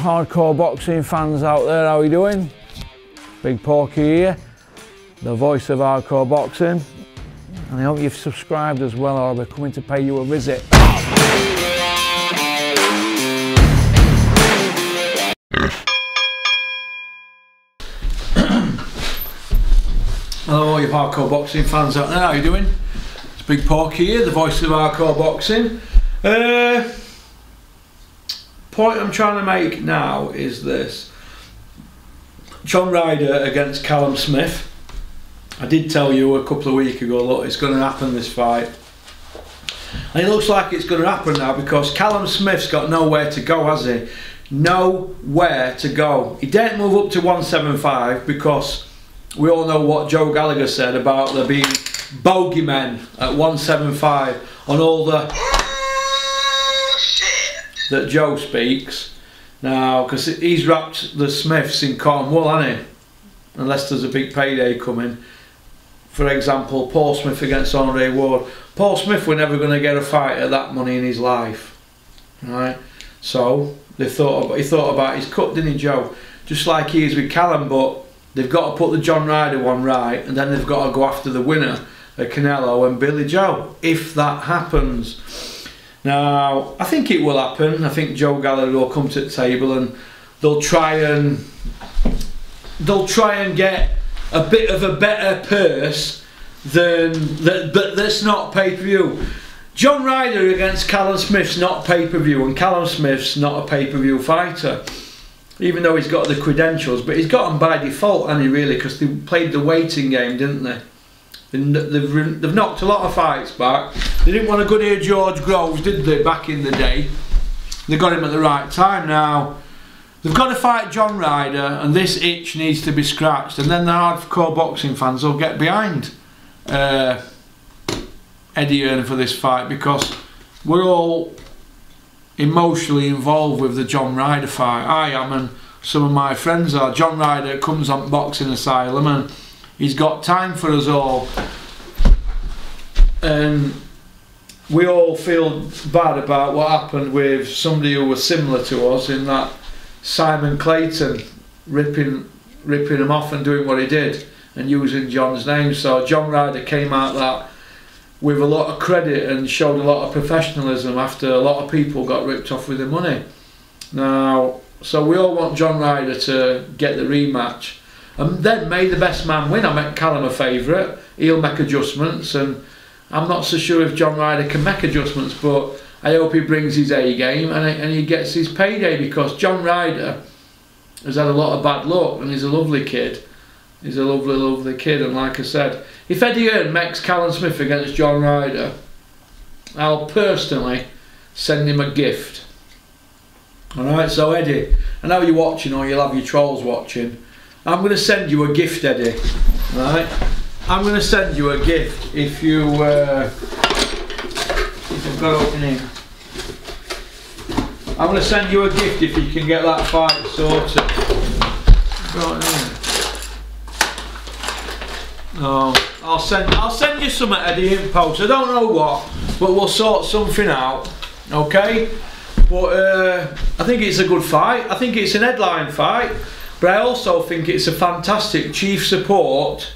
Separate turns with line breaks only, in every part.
hardcore boxing fans out there, how are you doing? Big Porky here, the voice of hardcore boxing. And I hope you've subscribed as well or we're coming to pay you a visit. Hello all you hardcore boxing fans out there, how are you doing? It's Big Porky here, the voice of hardcore boxing. Uh, point I'm trying to make now is this. John Ryder against Callum Smith. I did tell you a couple of weeks ago, look, it's going to happen this fight. And it looks like it's going to happen now because Callum Smith's got nowhere to go, has he? Nowhere to go. He didn't move up to 175 because we all know what Joe Gallagher said about there being bogeymen at 175 on all the that Joe speaks now because he's wrapped the Smiths in cotton wool, hasn't he? Unless there's a big payday coming. For example, Paul Smith against Andre Ward. Paul Smith were never going to get a fight at that money in his life, right? So they thought about, he thought about his cut, didn't he, Joe? Just like he is with Callum, but they've got to put the John Ryder one right, and then they've got to go after the winner, Canelo and Billy Joe, if that happens. Now, I think it will happen. I think Joe Gallagher will come to the table and they'll try and they'll try and get a bit of a better purse than that, but that's not pay per view. John Ryder against Callum Smith's not pay per view, and Callum Smith's not a pay per view fighter, even though he's got the credentials. But he's got them by default, and he really because they played the waiting game, didn't they? They've, they've knocked a lot of fights back. They didn't want to go near George Groves, did they, back in the day? They got him at the right time now. They've got to fight John Ryder, and this itch needs to be scratched, and then the hardcore boxing fans will get behind uh, Eddie Hearn for this fight because we're all emotionally involved with the John Ryder fight. I am, and some of my friends are. John Ryder comes on Boxing Asylum, and he's got time for us all. And we all feel bad about what happened with somebody who was similar to us in that Simon Clayton ripping ripping him off and doing what he did and using John's name. So John Ryder came out that with a lot of credit and showed a lot of professionalism after a lot of people got ripped off with their money. Now so we all want John Ryder to get the rematch and then may the best man win. I make Callum a favourite. He'll make adjustments, and I'm not so sure if John Ryder can make adjustments, but I hope he brings his A game and, and he gets his payday because John Ryder has had a lot of bad luck and he's a lovely kid. He's a lovely, lovely kid, and like I said, if Eddie Hearn makes Callum Smith against John Ryder, I'll personally send him a gift. Alright, so Eddie, I know you're watching or you'll have your trolls watching. I'm going to send you a gift, Eddie. Right? I'm going to send you a gift if you. Uh, if I've got open here. I'm going to send you a gift if you can get that fight sorted. No, I'll send. I'll send you some Eddie post. I don't know what, but we'll sort something out. Okay. But uh, I think it's a good fight. I think it's an headline fight. But I also think it's a fantastic chief support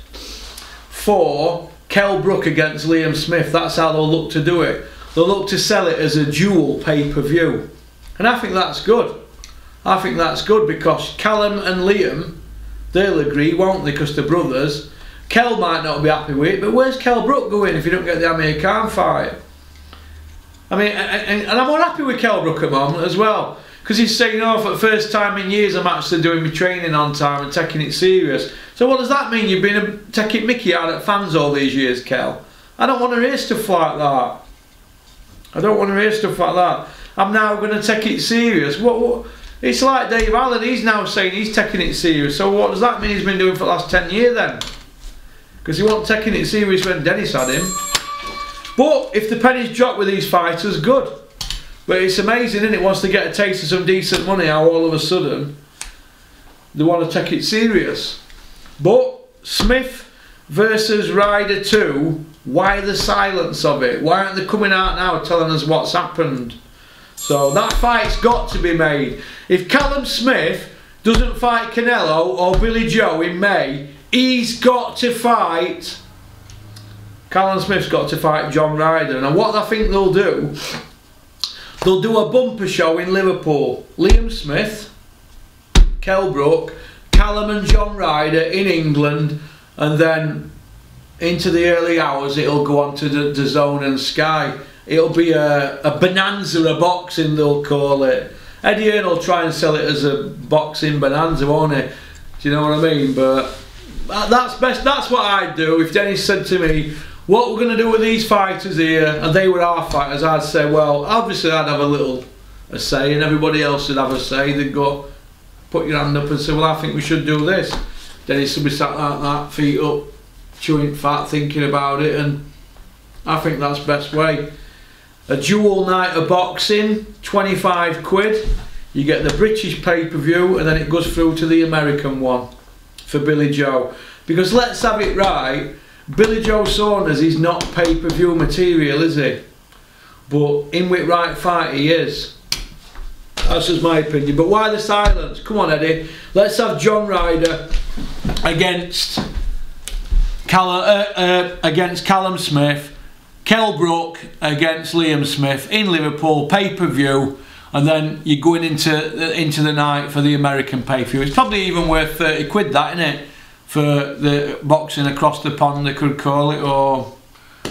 for Kell Brook against Liam Smith. That's how they'll look to do it. They'll look to sell it as a dual pay-per-view. And I think that's good. I think that's good because Callum and Liam, they'll agree, won't they, because they're brothers. Kell might not be happy with it, but where's Kell Brook going if you don't get the Amir Khan fight? I mean, and, and I'm unhappy with Kell Brook at the moment as well because he's saying, oh, for the first time in years I'm actually doing my training on time and taking it serious. So what does that mean? You've been a, taking Mickey out at fans all these years, Kell? I don't want to hear stuff like that. I don't want to hear stuff like that. I'm now going to take it serious. What, what? It's like Dave Allen, he's now saying he's taking it serious. So what does that mean he's been doing for the last 10 years then? Because he wasn't taking it serious when Dennis had him. But if the pennies drop with these fighters, good. But it's amazing, isn't it? Once they get a taste of some decent money, how all of a sudden they want to take it serious. But Smith versus Ryder 2, why the silence of it? Why aren't they coming out now telling us what's happened? So that fight's got to be made. If Callum Smith doesn't fight Canelo or Billy Joe in May, he's got to fight. Callum Smith's got to fight John Ryder. And what I think they'll do, they'll do a bumper show in Liverpool. Liam Smith, Kell Brook, Callum and John Ryder in England, and then into the early hours it'll go on to the, DAZN and sky. It'll be a, a bonanza of boxing they'll call it. Eddie Hearn will try and sell it as a boxing bonanza, won't he? Do you know what I mean? But uh, that's best. That's what I'd do if Dennis said to me, "What we're going to do with these fighters here?" and they were our fighters, I'd say, "Well, obviously I'd have a little a say, and everybody else would have a say. They'd go, put your hand up and say, "Well, I think we should do this." Dennis would be sat like that, feet up, chewing fat, thinking about it, and I think that's best way. A dual night of boxing, 25 quid. You get the British pay-per-view and then it goes through to the American one for Billy Joe. Because let's have it right, Billy Joe Saunders is not pay-per-view material, is he? But in with right fight he is. That's just my opinion. But why the silence? Come on, Eddie. Let's have John Ryder against Callum, uh, uh, against Callum Smith Kell Brook against Liam Smith in Liverpool, pay-per-view, and then you're going into into the night for the American pay-per-view. It's probably even worth 30 quid that, isn't it? For the boxing across the pond, they could call it, or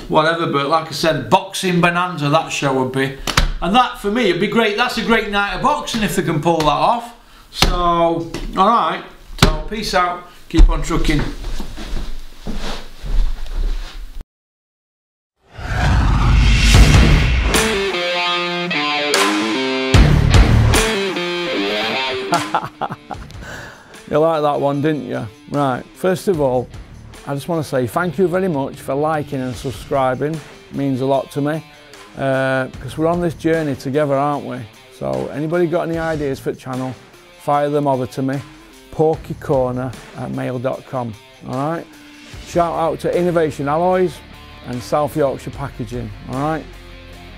whatever. But like I said, boxing bonanza, that show would be. And that, for me, would be great. That's a great night of boxing if they can pull that off. So, alright. So, peace out. Keep on trucking. you like that one, didn't you? Right, first of all, I just want to say thank you very much for liking and subscribing. It means a lot to me because uh, we're on this journey together, aren't we? So anybody got any ideas for the channel, fire them over to me, porkycorner at mail.com, all right? Shout out to Innovation Alloys and South Yorkshire Packaging, all right?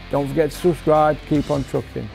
Don't forget to subscribe, keep on trucking.